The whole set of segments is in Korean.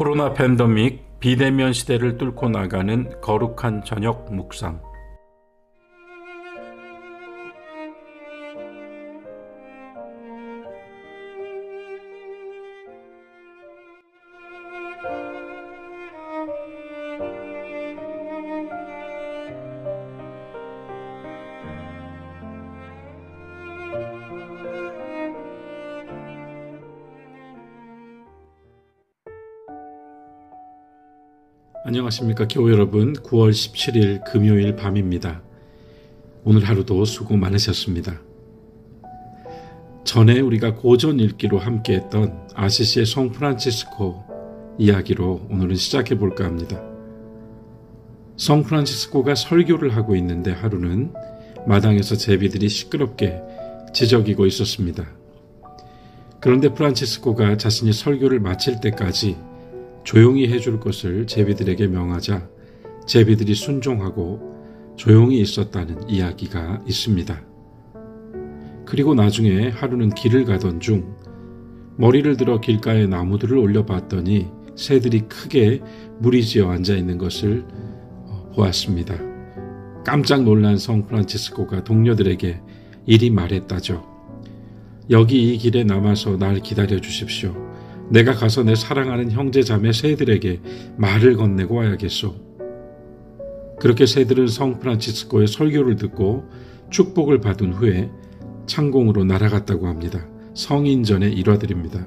코로나 팬데믹 비대면 시대를 뚫고 나가는 거룩한 저녁 묵상. 안녕하십니까 교회 여러분 9월 17일 금요일 밤입니다. 오늘 하루도 수고 많으셨습니다. 전에 우리가 고전 읽기로 함께했던 아시시의 성 프란치스코 이야기로 오늘은 시작해 볼까 합니다. 성 프란치스코가 설교를 하고 있는데 하루는 마당에서 제비들이 시끄럽게 지저귀고 있었습니다. 그런데 프란치스코가 자신이 설교를 마칠 때까지 조용히 해줄 것을 제비들에게 명하자 제비들이 순종하고 조용히 있었다는 이야기가 있습니다. 그리고 나중에 하루는 길을 가던 중 머리를 들어 길가에 나무들을 올려봤더니 새들이 크게 무리지어 앉아 있는 것을 어, 보았습니다. 깜짝 놀란 성 프란치스코가 동료들에게 이리 말했다죠. 여기 이 길에 남아서 날 기다려 주십시오. 내가 가서 내 사랑하는 형제 자매 새들에게 말을 건네고 와야겠소. 그렇게 새들은 성 프란치스코의 설교를 듣고 축복을 받은 후에 창공으로 날아갔다고 합니다. 성인전의 일화들입니다.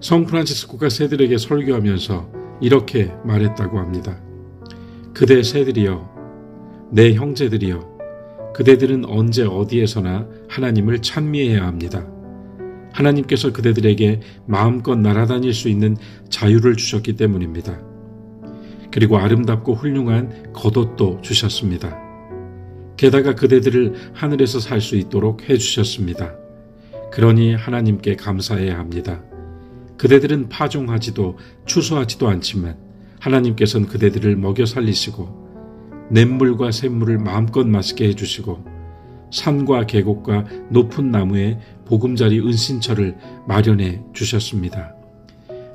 성 프란치스코가 새들에게 설교하면서 이렇게 말했다고 합니다. 그대 새들이여, 내 형제들이여, 그대들은 언제 어디에서나 하나님을 찬미해야 합니다. 하나님께서 그대들에게 마음껏 날아다닐 수 있는 자유를 주셨기 때문입니다. 그리고 아름답고 훌륭한 겉옷도 주셨습니다. 게다가 그대들을 하늘에서 살 수 있도록 해주셨습니다. 그러니 하나님께 감사해야 합니다. 그대들은 파종하지도 추수하지도 않지만 하나님께서는 그대들을 먹여 살리시고 냇물과 샘물을 마음껏 맛있게 해주시고 산과 계곡과 높은 나무에 보금자리 은신처를 마련해 주셨습니다.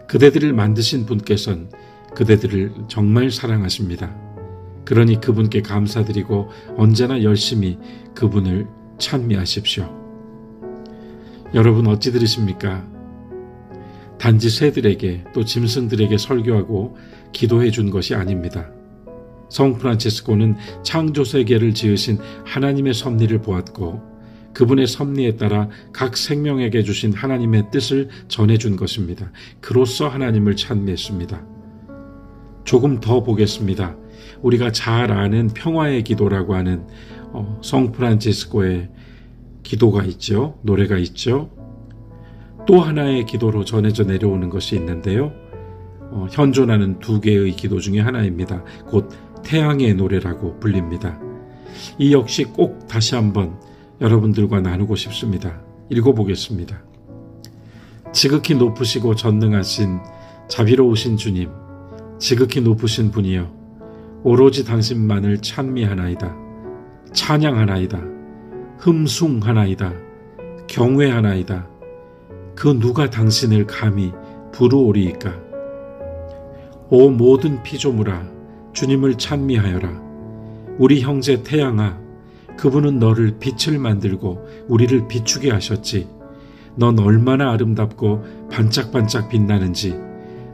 그대들을 만드신 분께선 그대들을 정말 사랑하십니다. 그러니 그분께 감사드리고 언제나 열심히 그분을 찬미하십시오. 여러분 어찌 들으십니까? 단지 새들에게 또 짐승들에게 설교하고 기도해 준 것이 아닙니다. 성 프란체스코는 창조 세계를 지으신 하나님의 섭리를 보았고 그분의 섭리에 따라 각 생명에게 주신 하나님의 뜻을 전해준 것입니다. 그로써 하나님을 찬미했습니다. 조금 더 보겠습니다. 우리가 잘 아는 평화의 기도라고 하는 어, 성 프란치스코의 기도가 있죠. 노래가 있죠. 또 하나의 기도로 전해져 내려오는 것이 있는데요. 어, 현존하는 두 개의 기도 중에 하나입니다. 곧 태양의 노래라고 불립니다. 이 역시 꼭 다시 한번 여러분들과 나누고 싶습니다. 읽어보겠습니다. 지극히 높으시고 전능하신 자비로우신 주님, 지극히 높으신 분이여, 오로지 당신만을 찬미하나이다. 찬양하나이다. 흠숭하나이다. 경외하나이다. 그 누가 당신을 감히 부르오리이까? 오 모든 피조물아, 주님을 찬미하여라. 우리 형제 태양아, 그분은 너를 빛을 만들고 우리를 비추게 하셨지. 넌 얼마나 아름답고 반짝반짝 빛나는지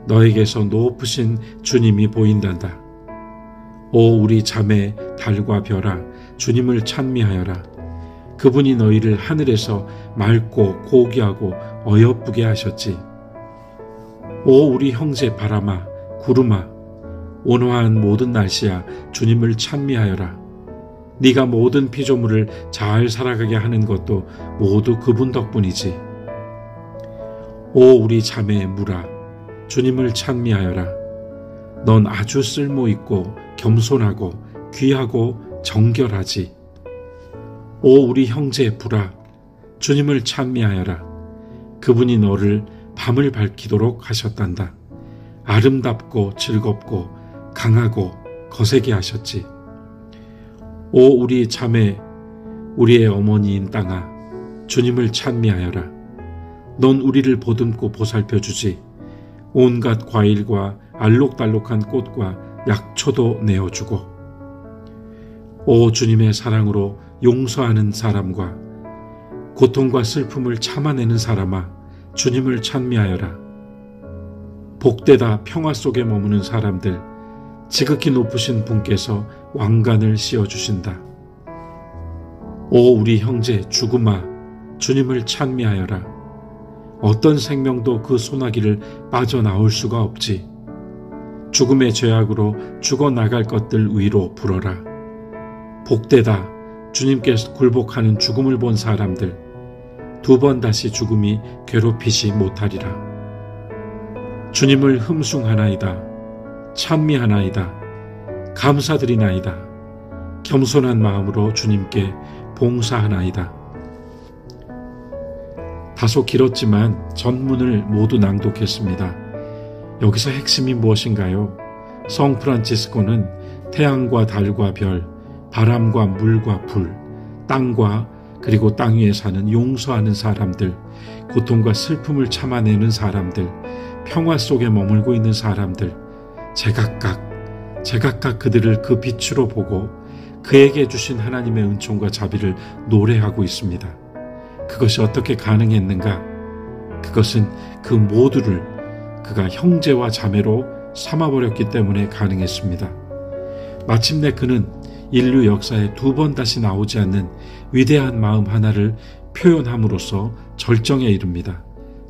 너에게서 높으신 주님이 보인단다. 오 우리 자매 달과 별아 주님을 찬미하여라. 그분이 너희를 하늘에서 맑고 고귀하고 어여쁘게 하셨지. 오 우리 형제 바람아 구름아 온화한 모든 날씨야 주님을 찬미하여라. 네가 모든 피조물을 잘 살아가게 하는 것도 모두 그분 덕분이지. 오 우리 자매의 무라 주님을 찬미하여라. 넌 아주 쓸모 있고 겸손하고 귀하고 정결하지. 오 우리 형제 부라 주님을 찬미하여라. 그분이 너를 밤을 밝히도록 하셨단다. 아름답고 즐겁고 강하고 거세게 하셨지. 오 우리 자매 우리의 어머니인 땅아 주님을 찬미하여라. 넌 우리를 보듬고 보살펴 주지. 온갖 과일과 알록달록한 꽃과 약초도 내어주고 오 주님의 사랑으로 용서하는 사람과 고통과 슬픔을 참아내는 사람아 주님을 찬미하여라. 복되다 평화 속에 머무는 사람들 지극히 높으신 분께서 왕관을 씌워주신다. 오 우리 형제 죽음아 주님을 찬미하여라. 어떤 생명도 그 소나기를 빠져나올 수가 없지. 죽음의 죄악으로 죽어나갈 것들 위로 불어라. 복되다 주님께 굴복하는 죽음을 본 사람들 두 번 다시 죽음이 괴롭히지 못하리라. 주님을 흠숭하나이다. 찬미하나이다. 감사드리나이다. 겸손한 마음으로 주님께 봉사하나이다. 다소 길었지만 전문을 모두 낭독했습니다. 여기서 핵심이 무엇인가요? 성 프란치스코는 태양과 달과 별, 바람과 물과 불, 땅과 그리고 땅 위에 사는 용서하는 사람들, 고통과 슬픔을 참아내는 사람들, 평화 속에 머물고 있는 사람들, 제각각, 제각각 그들을 그 빛으로 보고 그에게 주신 하나님의 은총과 자비를 노래하고 있습니다. 그것이 어떻게 가능했는가? 그것은 그 모두를 그가 형제와 자매로 삼아버렸기 때문에 가능했습니다. 마침내 그는 인류 역사에 두 번 다시 나오지 않는 위대한 마음 하나를 표현함으로써 절정에 이릅니다.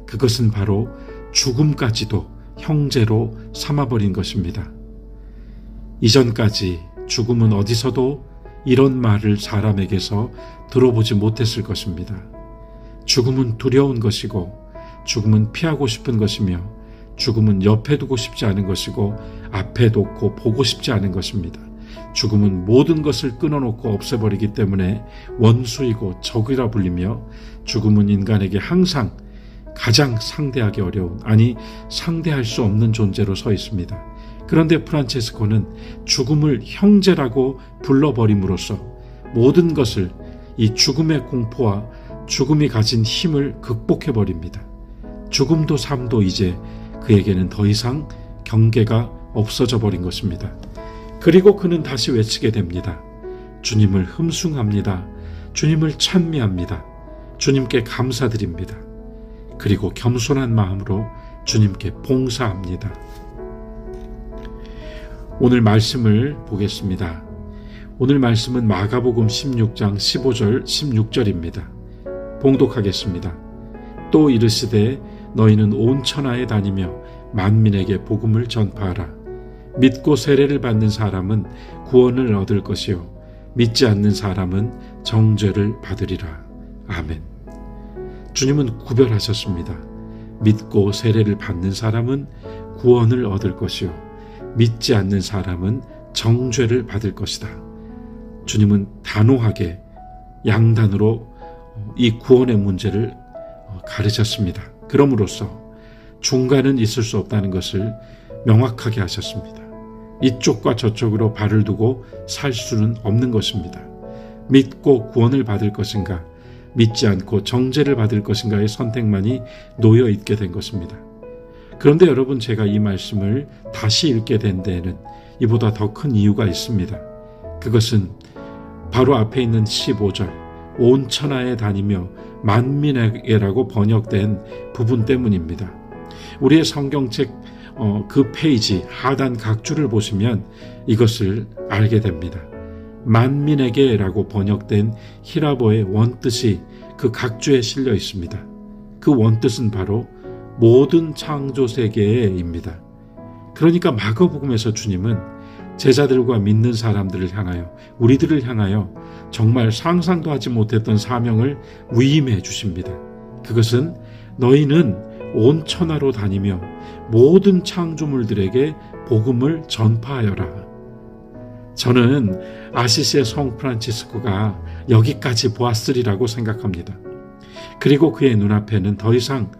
그것은 바로 죽음까지도 형제로 삼아버린 것입니다. 이전까지 죽음은 어디서도 이런 말을 사람에게서 들어보지 못했을 것입니다. 죽음은 두려운 것이고 죽음은 피하고 싶은 것이며 죽음은 옆에 두고 싶지 않은 것이고 앞에 놓고 보고 싶지 않은 것입니다. 죽음은 모든 것을 끊어놓고 없애버리기 때문에 원수이고 적이라 불리며 죽음은 인간에게 항상 가장 상대하기 어려운, 아니, 상대할 수 없는 존재로 서 있습니다. 그런데 프란체스코는 죽음을 형제라고 불러버림으로써 모든 것을 이 죽음의 공포와 죽음이 가진 힘을 극복해버립니다. 죽음도 삶도 이제 그에게는 더 이상 경계가 없어져 버린 것입니다. 그리고 그는 다시 외치게 됩니다. 주님을 흠숭합니다. 주님을 찬미합니다. 주님께 감사드립니다. 그리고 겸손한 마음으로 주님께 봉사합니다. 오늘 말씀을 보겠습니다. 오늘 말씀은 마가복음 16장 15절 16절입니다. 봉독하겠습니다. 또 이르시되 너희는 온 천하에 다니며 만민에게 복음을 전파하라. 믿고 세례를 받는 사람은 구원을 얻을 것이요 믿지 않는 사람은 정죄를 받으리라. 아멘. 주님은 구별하셨습니다. 믿고 세례를 받는 사람은 구원을 얻을 것이요 믿지 않는 사람은 정죄를 받을 것이다. 주님은 단호하게 양단으로 이 구원의 문제를 어, 가르쳤습니다. 그럼으로써 중간은 있을 수 없다는 것을 명확하게 하셨습니다. 이쪽과 저쪽으로 발을 두고 살 수는 없는 것입니다. 믿고 구원을 받을 것인가, 믿지 않고 정죄를 받을 것인가의 선택만이 놓여 있게 된 것입니다. 그런데 여러분 제가 이 말씀을 다시 읽게 된 데에는 이보다 더 큰 이유가 있습니다. 그것은 바로 앞에 있는 15절, 온 천하에 다니며 만민에게라고 번역된 부분 때문입니다. 우리의 성경책 어, 그 페이지 하단 각주를 보시면 이것을 알게 됩니다. 만민에게 라고 번역된 히라보의 원뜻이 그 각주에 실려 있습니다. 그 원뜻은 바로 모든 창조 세계입니다. 그러니까 마가복음에서 주님은 제자들과 믿는 사람들을 향하여 우리들을 향하여 정말 상상도 하지 못했던 사명을 위임해 주십니다. 그것은 너희는 온 천하로 다니며 모든 창조물들에게 복음을 전파하여라. 저는 아시시의 성 프란치스코가 여기까지 보았으리라고 생각합니다. 그리고 그의 눈앞에는 더 이상,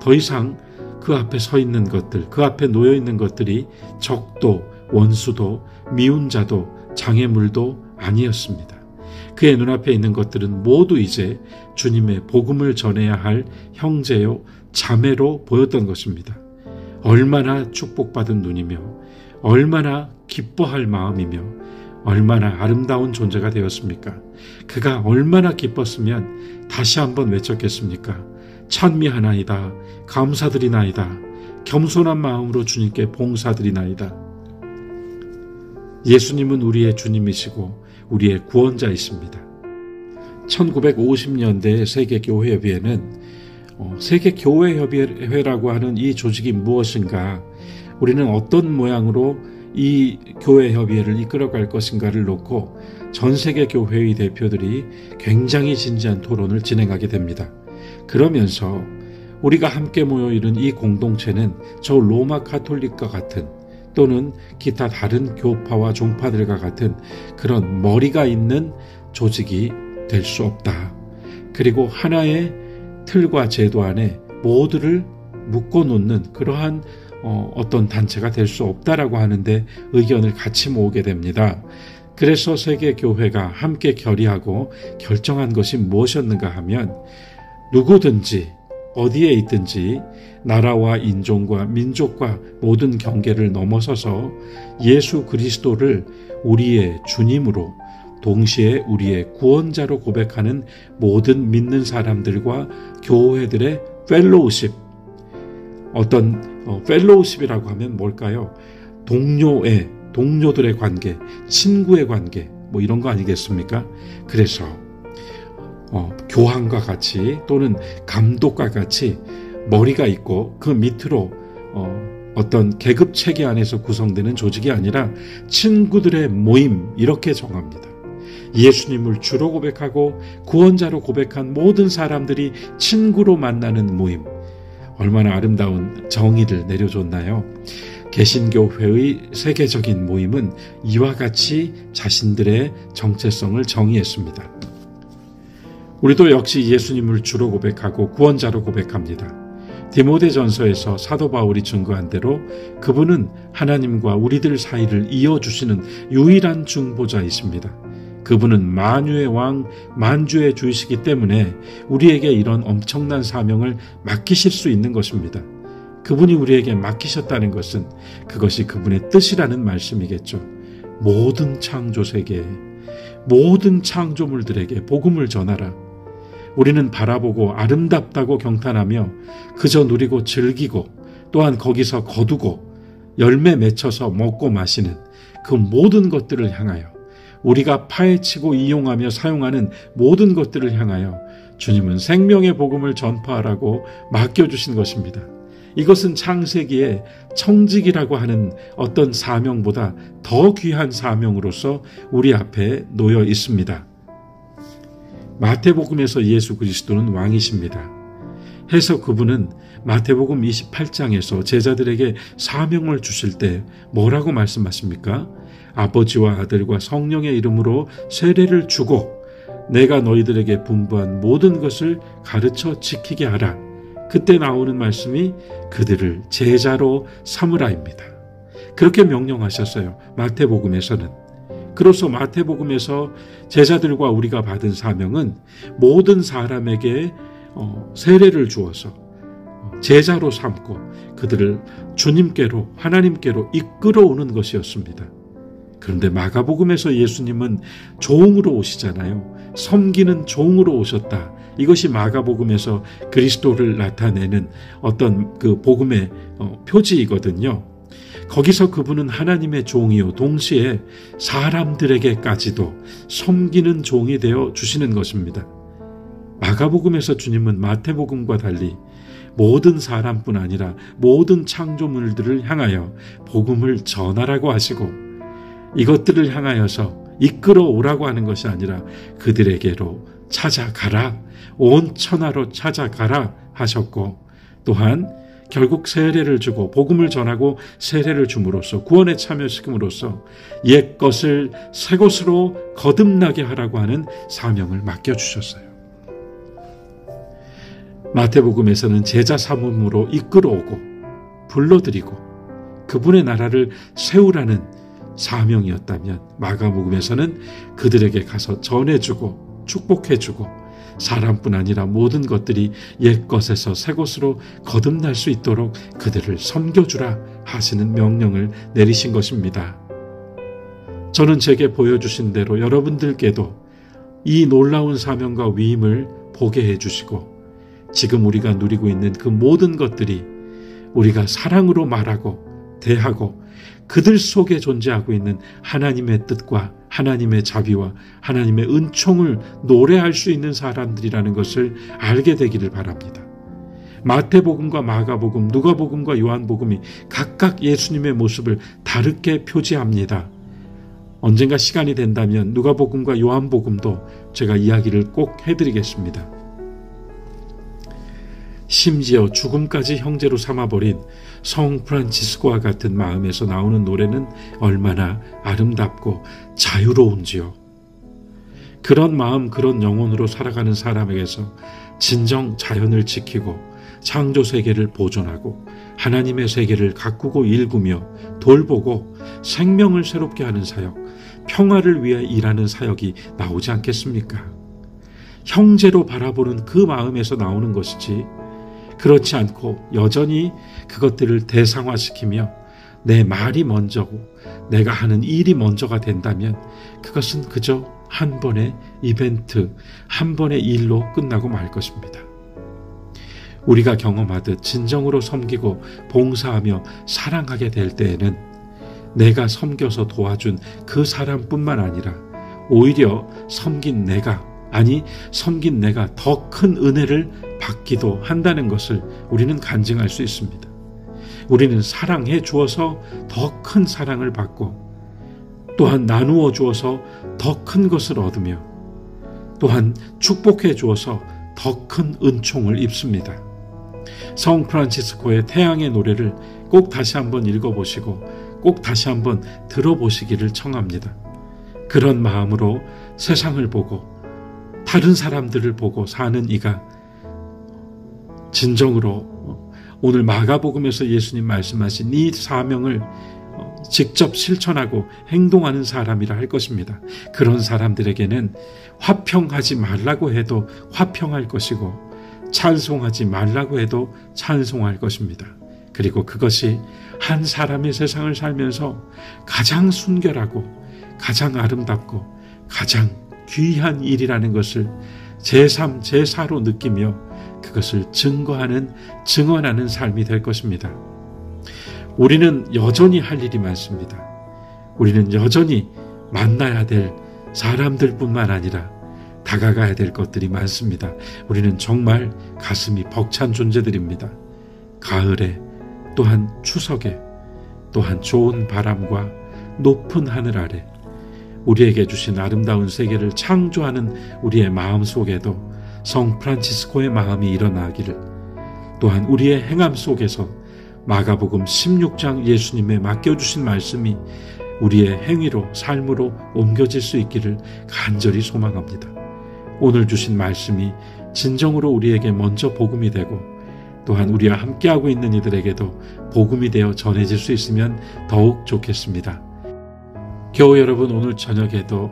더 이상 그 앞에 서 있는 것들, 그 앞에 놓여 있는 것들이 적도, 원수도, 미운 자도, 장애물도 아니었습니다. 그의 눈앞에 있는 것들은 모두 이제 주님의 복음을 전해야 할 형제요, 자매로 보였던 것입니다. 얼마나 축복받은 눈이며 얼마나 기뻐할 마음이며 얼마나 아름다운 존재가 되었습니까? 그가 얼마나 기뻤으면 다시 한번 외쳤겠습니까? 찬미하나이다. 감사드리나이다. 겸손한 마음으로 주님께 봉사드리나이다. 예수님은 우리의 주님이시고 우리의 구원자이십니다. 1950년대 세계교회협의회는 어, 세계교회협의회라고 하는 이 조직이 무엇인가, 우리는 어떤 모양으로 이 교회 협의회를 이끌어갈 것인가를 놓고 전 세계 교회의 대표들이 굉장히 진지한 토론을 진행하게 됩니다. 그러면서 우리가 함께 모여 있는 이 공동체는 저 로마 카톨릭과 같은 또는 기타 다른 교파와 종파들과 같은 그런 머리가 있는 조직이 될 수 없다. 그리고 하나의 틀과 제도 안에 모두를 묶어 놓는 그러한 어, 떤 단체가 될 수 없다라고 하는데 의견을 같이 모으게 됩니다. 그래서 세계 교회가 함께 결의하고 결정한 것이 무엇이었는가 하면 누구든지 어디에 있든지 나라와 인종과 민족과 모든 경계를 넘어서서 예수 그리스도를 우리의 주님으로 동시에 우리의 구원자로 고백하는 모든 믿는 사람들과 교회들의 fellowship 어떤 어, fellowship이라고 하면 뭘까요? 동료의 동료들의 관계, 친구의 관계 뭐 이런 거 아니겠습니까? 그래서 어, 교황과 같이 또는 감독과 같이 머리가 있고 그 밑으로 어, 어떤 계급 체계 안에서 구성되는 조직이 아니라 친구들의 모임 이렇게 정합니다. 예수님을 주로 고백하고 구원자로 고백한 모든 사람들이 친구로 만나는 모임. 얼마나 아름다운 정의를 내려줬나요? 개신교회의 세계적인 모임은 이와 같이 자신들의 정체성을 정의했습니다. 우리도 역시 예수님을 주로 고백하고 구원자로 고백합니다. 디모데 전서에서 사도 바울이 증거한 대로 그분은 하나님과 우리들 사이를 이어주시는 유일한 중보자이십니다. 그분은 만유의 왕, 만주의 주이시기 때문에 우리에게 이런 엄청난 사명을 맡기실 수 있는 것입니다. 그분이 우리에게 맡기셨다는 것은 그것이 그분의 뜻이라는 말씀이겠죠. 모든 창조 세계에, 모든 창조물들에게 복음을 전하라. 우리는 바라보고 아름답다고 경탄하며 그저 누리고 즐기고 또한 거기서 거두고 열매 맺혀서 먹고 마시는 그 모든 것들을 향하여 우리가 파헤치고 이용하며 사용하는 모든 것들을 향하여 주님은 생명의 복음을 전파하라고 맡겨주신 것입니다. 이것은 창세기에 청직이라고 하는 어떤 사명보다 더 귀한 사명으로서 우리 앞에 놓여 있습니다. 마태복음에서 예수 그리스도는 왕이십니다. 해서 그분은 마태복음 28장에서 제자들에게 사명을 주실 때 뭐라고 말씀하십니까? 아버지와 아들과 성령의 이름으로 세례를 주고 내가 너희들에게 분부한 모든 것을 가르쳐 지키게 하라. 그때 나오는 말씀이 그들을 제자로 삼으라입니다. 그렇게 명령하셨어요. 마태복음에서는. 그로서 마태복음에서 제자들과 우리가 받은 사명은 모든 사람에게 어, 세례를 주어서 어, 제자로 삼고 그들을 주님께로 하나님께로 이끌어오는 것이었습니다. 그런데 마가복음에서 예수님은 종으로 오시잖아요. 섬기는 종으로 오셨다. 이것이 마가복음에서 그리스도를 나타내는 어떤 그 복음의 어, 표지이거든요. 거기서 그분은 하나님의 종이요. 동시에 사람들에게까지도 섬기는 종이 되어 주시는 것입니다. 마가복음에서 주님은 마태복음과 달리 모든 사람뿐 아니라 모든 창조물들을 향하여 복음을 전하라고 하시고 이것들을 향하여서 이끌어 오라고 하는 것이 아니라 그들에게로 찾아가라, 온 천하로 찾아가라 하셨고 또한 결국 세례를 주고 복음을 전하고 세례를 줌으로써 구원에 참여시킴으로써 옛 것을 새 것으로 거듭나게 하라고 하는 사명을 맡겨 주셨어요. 마태복음에서는 제자 삼음으로 이끌어오고 불러들이고 그분의 나라를 세우라는 사명이었다면 마가복음에서는 그들에게 가서 전해주고 축복해주고 사람뿐 아니라 모든 것들이 옛 것에서 새 것으로 거듭날 수 있도록 그들을 섬겨주라 하시는 명령을 내리신 것입니다. 저는 제게 보여주신 대로 여러분들께도 이 놀라운 사명과 위임을 보게 해주시고 지금 우리가 누리고 있는 그 모든 것들이 우리가 사랑으로 말하고 대하고 그들 속에 존재하고 있는 하나님의 뜻과 하나님의 자비와 하나님의 은총을 노래할 수 있는 사람들이라는 것을 알게 되기를 바랍니다. 마태복음과 마가복음, 누가복음과 요한복음이 각각 예수님의 모습을 다르게 표지합니다. 언젠가 시간이 된다면 누가복음과 요한복음도 제가 이야기를 꼭 해드리겠습니다. 심지어 죽음까지 형제로 삼아버린 성 프란치스코와 같은 마음에서 나오는 노래는 얼마나 아름답고 자유로운지요. 그런 마음, 그런 영혼으로 살아가는 사람에게서 진정 자연을 지키고 창조 세계를 보존하고 하나님의 세계를 가꾸고 일구며 돌보고 생명을 새롭게 하는 사역, 평화를 위해 일하는 사역이 나오지 않겠습니까? 형제로 바라보는 그 마음에서 나오는 것이지 그렇지 않고 여전히 그것들을 대상화시키며 내 말이 먼저고 내가 하는 일이 먼저가 된다면 그것은 그저 한 번의 이벤트, 한 번의 일로 끝나고 말 것입니다. 우리가 경험하듯 진정으로 섬기고 봉사하며 사랑하게 될 때에는 내가 섬겨서 도와준 그 사람뿐만 아니라 오히려 섬긴 내가 아니 섬긴 내가 더 큰 은혜를 받기도 한다는 것을 우리는 간증할 수 있습니다. 우리는 사랑해 주어서 더 큰 사랑을 받고 또한 나누어 주어서 더 큰 것을 얻으며 또한 축복해 주어서 더 큰 은총을 입습니다. 성 프란치스코의 태양의 노래를 꼭 다시 한번 읽어보시고 꼭 다시 한번 들어보시기를 청합니다. 그런 마음으로 세상을 보고 다른 사람들을 보고 사는 이가 진정으로 오늘 마가복음에서 예수님 말씀하신 이 사명을 직접 실천하고 행동하는 사람이라 할 것입니다. 그런 사람들에게는 화평하지 말라고 해도 화평할 것이고 찬송하지 말라고 해도 찬송할 것입니다. 그리고 그것이 한 사람의 세상을 살면서 가장 순결하고 가장 아름답고 가장 귀한 일이라는 것을 제3, 제4로 느끼며 그것을 증거하는, 증언하는 삶이 될 것입니다. 우리는 여전히 할 일이 많습니다. 우리는 여전히 만나야 될 사람들 뿐만 아니라 다가가야 될 것들이 많습니다. 우리는 정말 가슴이 벅찬 존재들입니다. 가을에 또한 추석에 또한 좋은 바람과 높은 하늘 아래 우리에게 주신 아름다운 세계를 창조하는 우리의 마음 속에도 성 프란치스코의 마음이 일어나기를 또한 우리의 행함 속에서 마가복음 16장 예수님의 맡겨주신 말씀이 우리의 행위로 삶으로 옮겨질 수 있기를 간절히 소망합니다. 오늘 주신 말씀이 진정으로 우리에게 먼저 복음이 되고 또한 우리와 함께하고 있는 이들에게도 복음이 되어 전해질 수 있으면 더욱 좋겠습니다. 교우 여러분 오늘 저녁에도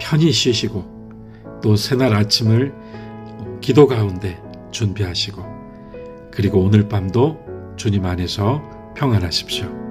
편히 쉬시고 또 새날 아침을 기도 가운데 준비하시고 그리고 오늘 밤도 주님 안에서 평안하십시오.